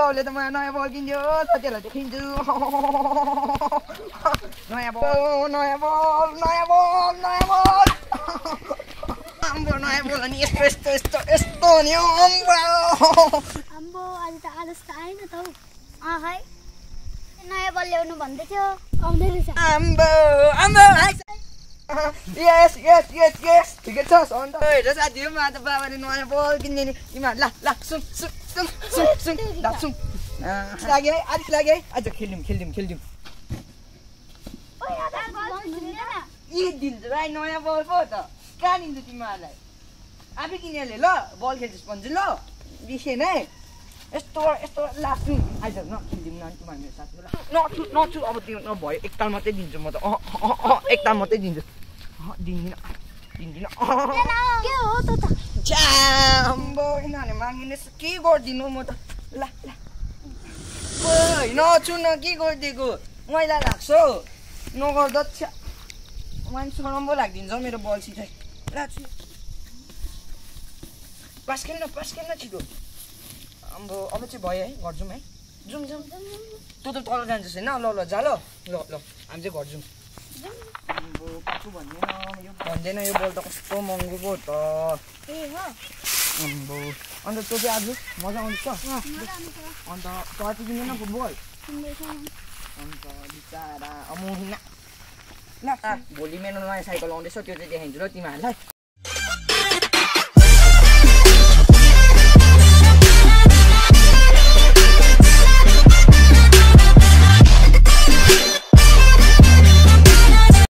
बाउले त मलाई नयाँ बल किन्यो साथीहरूलाई देखाइदिन्छु नयाँ बल नयाँ बल नयाँ बल नयाँ बल हाम्रो नयाँ बल अनि यस्तो यस्तो यस्तो यस्तो नि अम्बो आम्बो आज त आलस त आएन त हौ अँ है नयाँ बल ल्याउनु भन्दै थियो आउँदै रहेछ आम्बो आम्बो यस यस यस यस ठिकै छ अन्त हेर साथीहरू म त बाबाले नयाँ बल किन्ने नि तिमीहरू ल ल सुन सुन सुन सुन सुन ल सुन लाग्यो है अलिक लाग्यो है आज खेल्यौँ खेल्यौँ खेल्यौँ यी दिन्छु भाइ नयाँ बल पो त कहाँ दिन्छु तिमीहरूलाई आफै किनेले ल बल खेल्छस् भन्छु ल बिर्सेन है यस्तो यस्तो लाग्छु आइज न खेलिदिउँ न तिमीहरू मेरो साथी ल नछु नछु अब त्यो नभयो एकताल मात्रै दिन्छु म त। अँ अँ एकताल मात्रै दिन्छु। दिन्दिनँ दिन्दिनँ अँ। के हो त त? छ्याम्बो यिनीहरूले मागिने के गरिदिनु म त? ल नछु न के गरिदिएको? मैला लाग्छ हौ। नगर्दा छ्या। मान्छे नराम्रो लागिदिन्छ हौ मेरो बल्छी चाहिँ लाग्छु पास खेल्न पास खेल्न छिटो। अब अब चाहिँ भयो है घर जाउँ है। जाउँ जाउँ। तँ त तल जान्छस् होइन। ल ल जा ल। ल ल हामी चाहिँ घर जाउँ भन्दैन यो भन्दैन यो बल त कस्तो महँगो पो त। अम्बो। अन्त तँ चाहिँ आज मजा आउँछ? अन्त तँ किन्दैन फुटबल अन्त बिचरा अमुना ल भोलि मेरो नयाँ साइकल आउँदैछ त्यो चाहिँ देखाइदिन्छु ल तिमीहरूलाई।